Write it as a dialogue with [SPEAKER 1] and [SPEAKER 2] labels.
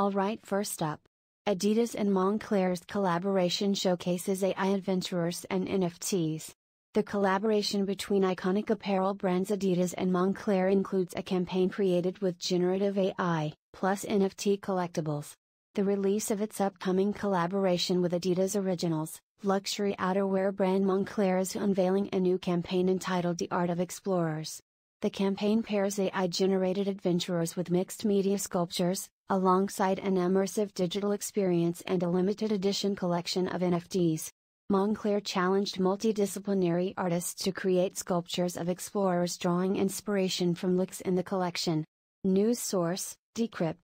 [SPEAKER 1] Alright, first up. Adidas and Moncler's collaboration showcases AI adventurers and NFTs. The collaboration between iconic apparel brands Adidas and Moncler includes a campaign created with generative AI, plus NFT collectibles. The release of its upcoming collaboration with Adidas Originals, luxury outerwear brand Moncler is unveiling a new campaign entitled The Art of Explorers. The campaign pairs AI generated adventurers with mixed media sculptures, alongside an immersive digital experience and a limited edition collection of NFTs. Moncler challenged multidisciplinary artists to create sculptures of explorers drawing inspiration from looks in the collection. News source, Decrypt.